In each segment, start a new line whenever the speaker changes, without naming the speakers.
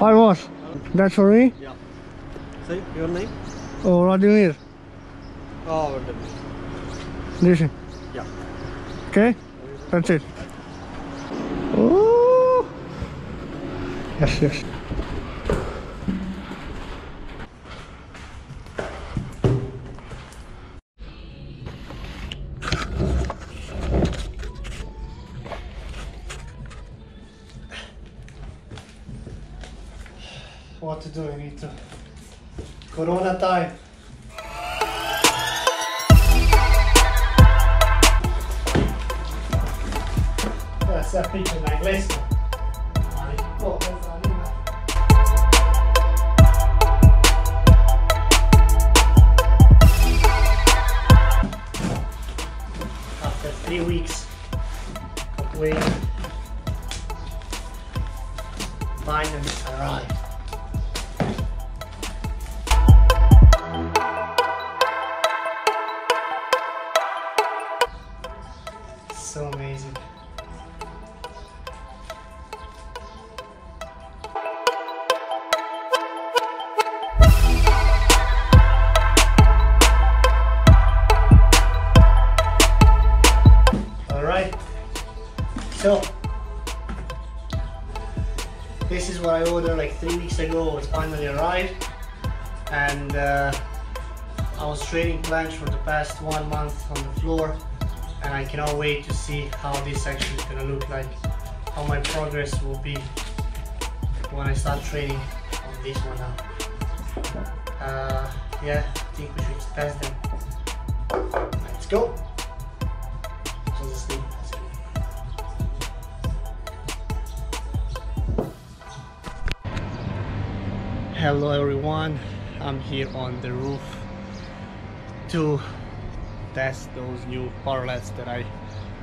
Hi boss. That's for me?
Yeah. Say your name?
Oh, Vladimir.
Oh, the
This is-
Yeah.
Okay? That's it. Oh. Yes, yes. After three weeks of waiting, finally arrived. So this is what I ordered like three weeks ago. It's finally arrived, and uh, I was trading planches for the past one month on the floor, and I cannot wait to see how this actually is gonna look like, how my progress will be when I start trading on this one now. Uh, yeah, I think we should test them. Let's go. Hello everyone, I'm here on the roof to test those new parallettes that I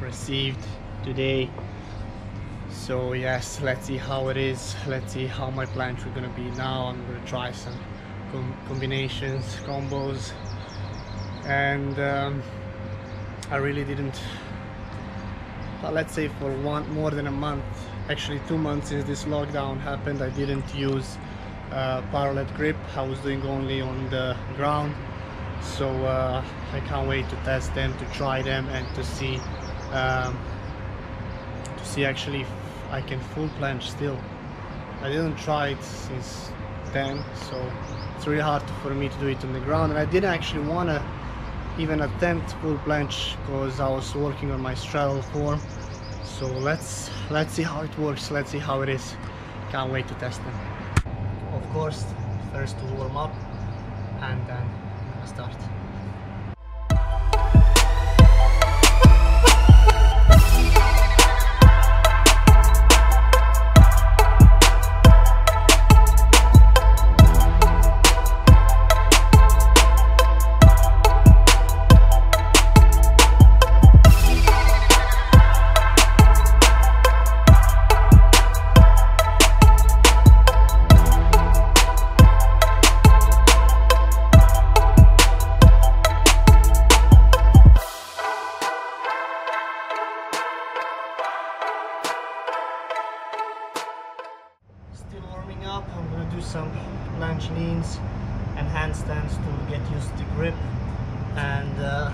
received today. So yes, let's see how it is. Let's see how my plants are gonna be now. I'm gonna try some com combinations, combos, and um, I really didn't. uh, let's say for one more than a month, actually two months since this lockdown happened, I didn't use uh, parallel grip. I was doing only on the ground. So uh, I can't wait to test them to try them and to see um, to see actually if I can full planche still. I didn't try it since then so it's really hard for me to do it on the ground. And I didn't actually want to even attempt full planche because I was working on my straddle form. So let's let's see how it works. Let's see how it is. Can't wait to test them of course first to warm up and then start some lunge leans and handstands to get used to grip. And uh,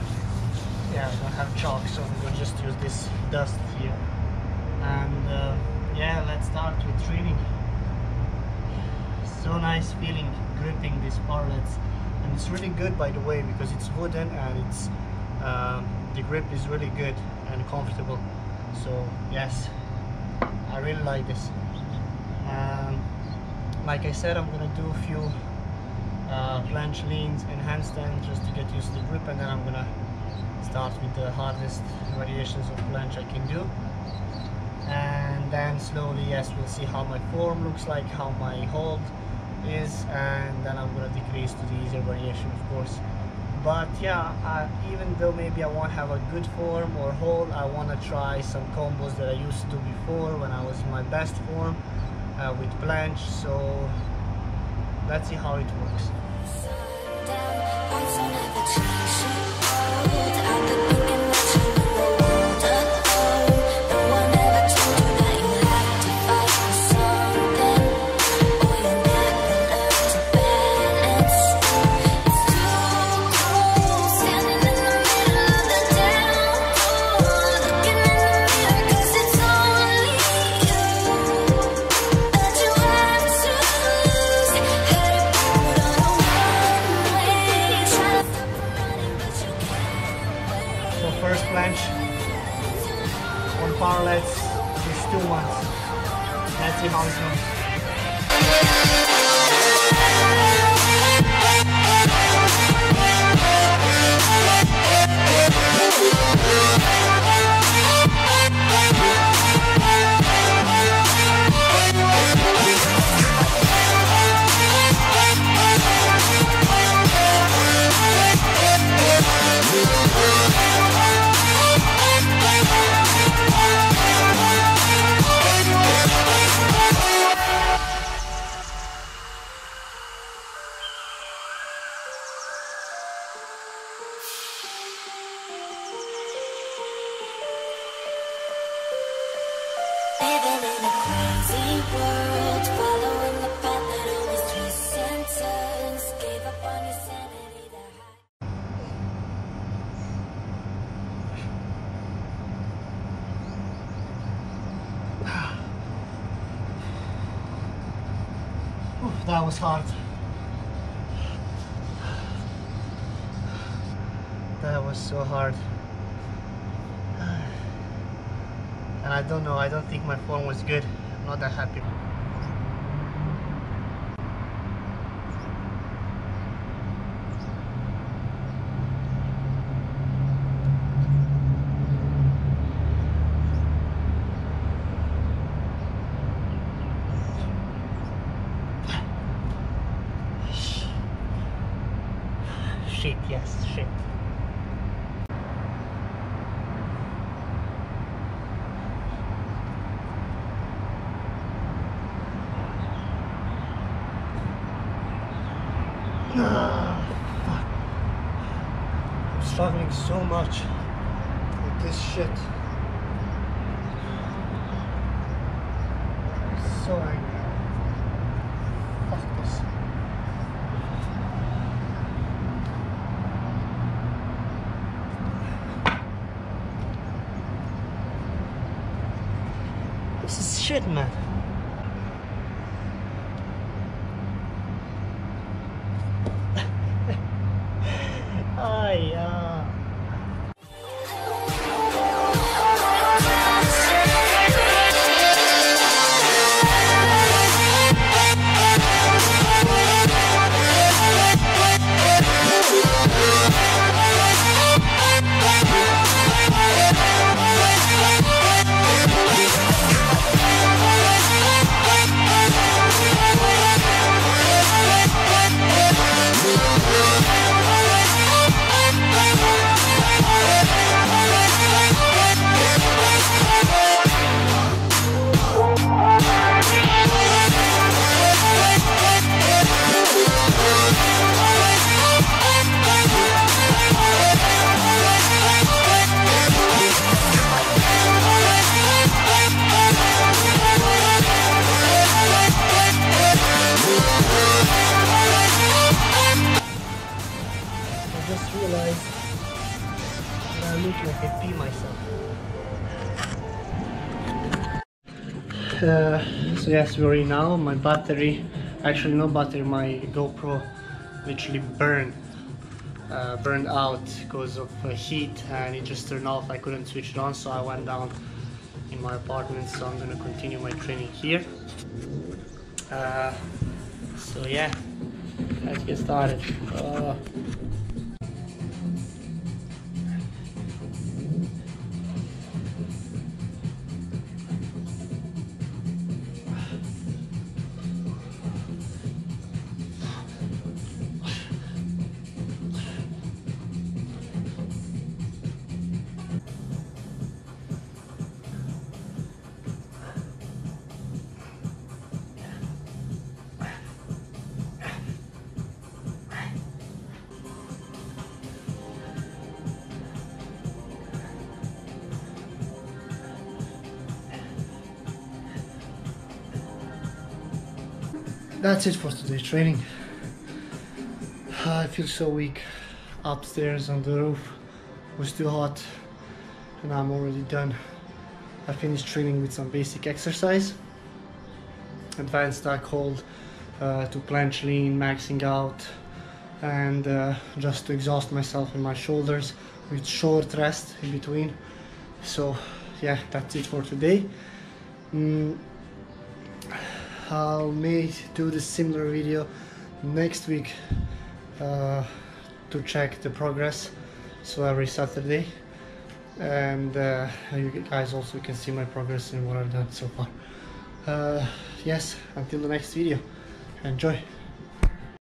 yeah, I don't have chalk so I'm gonna just use this dust here. And uh, yeah, let's start with training. So nice feeling gripping these parallettes and it's really good by the way because it's wooden and it's um, the grip is really good and comfortable. So yes I really like this. Um, like I said, I'm gonna do a few uh, planche leans and handstands just to get used to the grip, and then I'm gonna start with the hardest variations of planche I can do. And then slowly, yes, we'll see how my form looks like, how my hold is, and then I'm gonna decrease to the easier variation, of course. But yeah, even though maybe I won't have a good form or hold, I wanna try some combos that I used to do before when I was in my best form uh, with planche so let's see how it works
first
planche on parallettes is two months. That's it, how it
that
was hard. That was so hard. And I don't know, I don't think my form was good. I'm not that happy. Shit, yes, shit. Ah. I'm struggling so much with this shit. So. Fuck this. This is shit, man. Uh, so yes, we're in now. My battery, actually no battery, my GoPro literally burned, uh, burned out because of uh, heat and it just turned off. I couldn't switch it on, so I went down in my apartment. So I'm gonna continue my training here. Uh, so yeah, let's get started. That's it for today's training. I feel so weak. Upstairs on the roof was too hot and I'm already done. I finished training with some basic exercise. Advanced stack hold uh, to planche lean, maxing out and uh, just to exhaust myself in my shoulders with short rest in between. So yeah that's it for today mm, I'll may do the similar video next week uh, to check the progress. So every Saturday. And uh, you guys also can see my progress and what I've done so far. Uh, yes until the next video. Enjoy